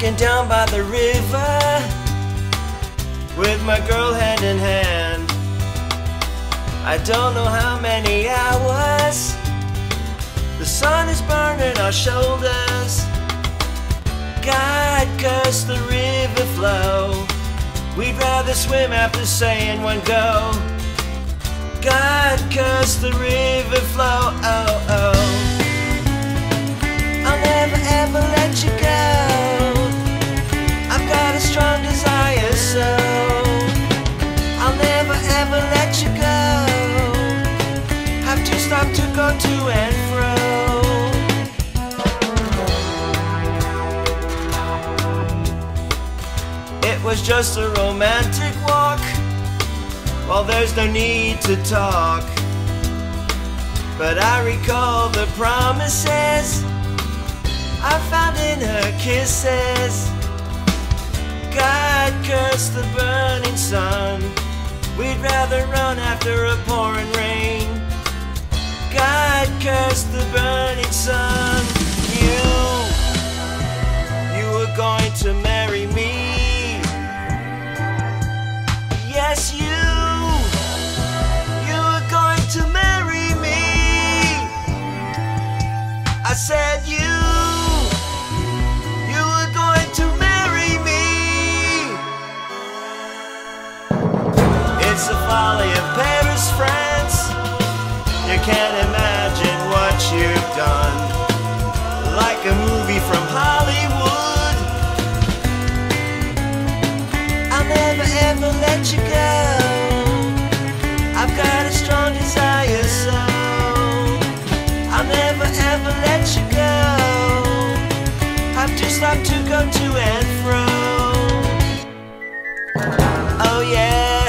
walking down by the river with my girl hand in hand. I don't know how many hours. The sun is burning our shoulders. God curse the river flow. We'd rather swim after saying one go. God curse the river flow. Oh, oh. Was just a romantic walk. Well, there's no need to talk. But I recall the promises I found in her kisses. God curse the burning sun. We'd rather run after a pouring rain. God curse the burning sun. You, you were going to marry me. Yes, you, you were going to marry me. I said you, you were going to marry me. It's the folly of Paris, France. You can't Stop to go to and fro. Oh yeah.